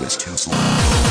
West Hill Soul.